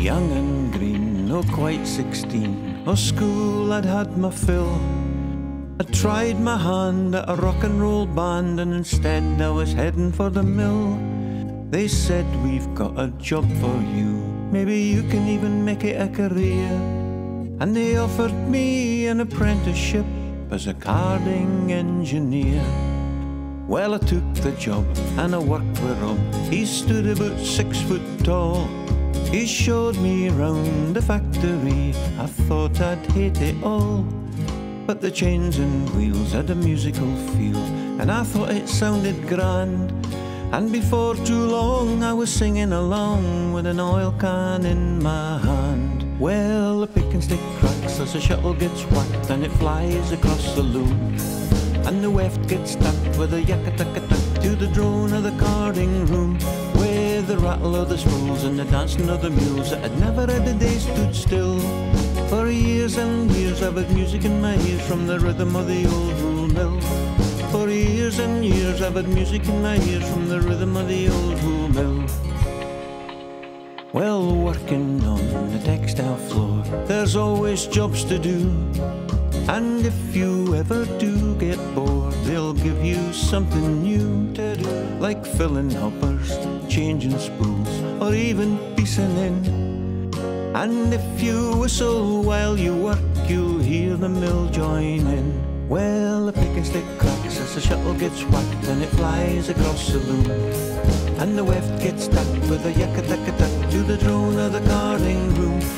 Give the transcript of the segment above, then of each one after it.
Young and green, no quite sixteen. O school I'd had my fill. I tried my hand at a rock and roll band, and instead I was heading for the mill. They said, We've got a job for you. Maybe you can even make it a career. And they offered me an apprenticeship as a carding engineer. Well, I took the job and I worked with Rob. He stood about six foot tall. He showed me round the factory. I thought I'd hate it all. But the chains and wheels had a musical feel, and I thought it sounded grand. And before too long, I was singing along with an oil can in my hand. Well, the pick and stick cracks as the shuttle gets whacked and it flies across the loom. And the weft gets stuck with a yakka to the drone of the carding room. Rattle of the spools and the dancing of the mules that had never had a day stood still. For years and years I've had music in my ears from the rhythm of the old wool mill. For years and years I've had music in my ears from the rhythm of the old wool mill. Well, working on the textile floor, there's always jobs to do. And if you ever do get bored, they'll give you something new to do, like filling hoppers, changing spools, or even piecing in. And if you whistle while you work, you'll hear the mill join in. Well, the pick and stick cracks as the shuttle gets whacked and it flies across the loom. And the weft gets stuck with a yakka takka tuck to the drone of the carding room.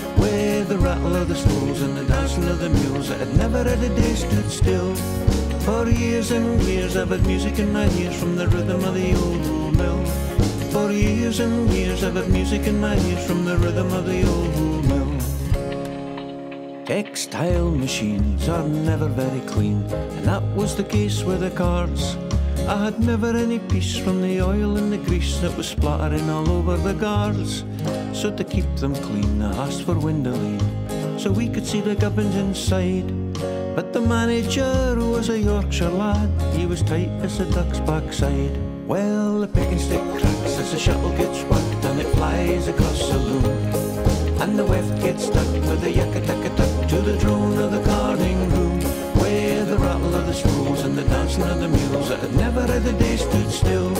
Rattle of the spools and the dancing of the mules that had never had a day stood still. For years and years I've had music in my ears from the rhythm of the old mill. For years and years I've had music in my ears from the rhythm of the old mill. Textile machines are never very clean, and that was the case with the cards. I had never any peace from the oil and the grease that was splattering all over the guards. So to keep them clean, I asked for Windolene, so we could see the gubbins inside. But the manager who was a Yorkshire lad, he was tight as a duck's backside. Well, the picking stick cracks as the shuttle gets whacked and it flies across the loom. And the weft gets stuck with a yakka of and the dancing of the mules that had never had a day stood still.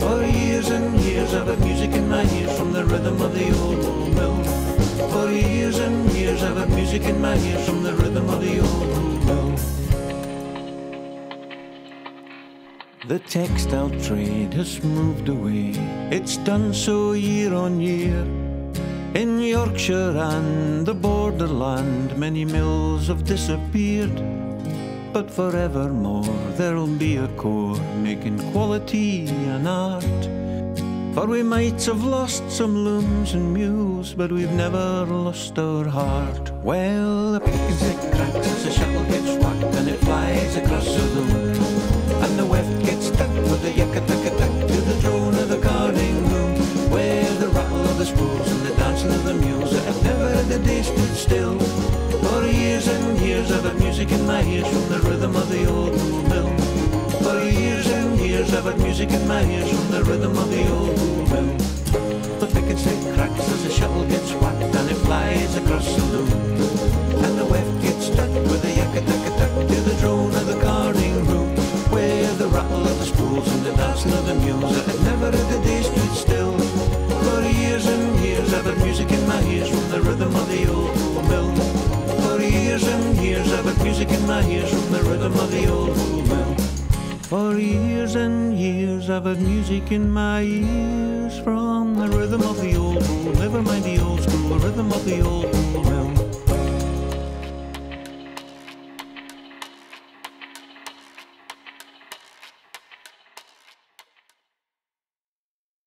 For years and years I've had music in my ears from the rhythm of the old mill. For years and years I've had music in my ears from the rhythm of the old mill. The textile trade has moved away. It's done so year on year. In Yorkshire and the borderland, many mills have disappeared. But forevermore there'll be a core making quality an art. For we might have lost some looms and mules, but we've never lost our heart. Well, the pick and stick cracks the shuttle gets whacked and it flies across the loom. And the weft gets stuck with the yakka takka tuck to the drone of the carding room. Where the rattle of the spools and the dancing of the mules that have never a day stood still. Years and years I've had music in my ears from the rhythm of the old mill. For years and years I've had music in my ears from the rhythm of the old mill. The pick and stick cracks as the shuttle gets whacked and it flies across the loom. And the weft gets stuck with the yakka takka tuck to the drone of the carding room. Where the rattle of the spools and the dancing of the mules that had never had a day stood still. Music in my ears from the rhythm of the old wool mill. For years and years I've had music in my ears from the rhythm of the old wool. Never mind the old school, the rhythm of the old wool mill.